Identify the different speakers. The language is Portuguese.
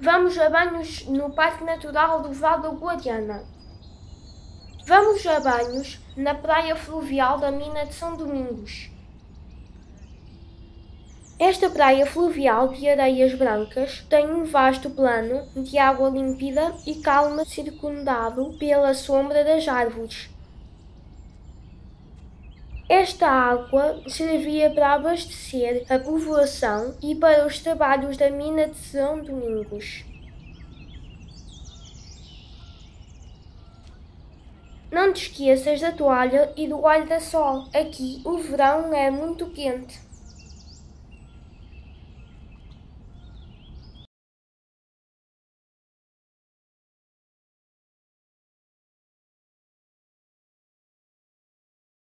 Speaker 1: Vamos a banhos no Parque Natural do Vale do Guadiana. Vamos a banhos na praia fluvial da Mina de São Domingos. Esta praia fluvial de areias brancas tem um vasto plano de água límpida e calma circundado pela sombra das árvores. Esta água servia para abastecer a povoação e para os trabalhos da mina de São Domingos. Não te esqueças da toalha e do guarda-sol. Aqui o verão é muito quente.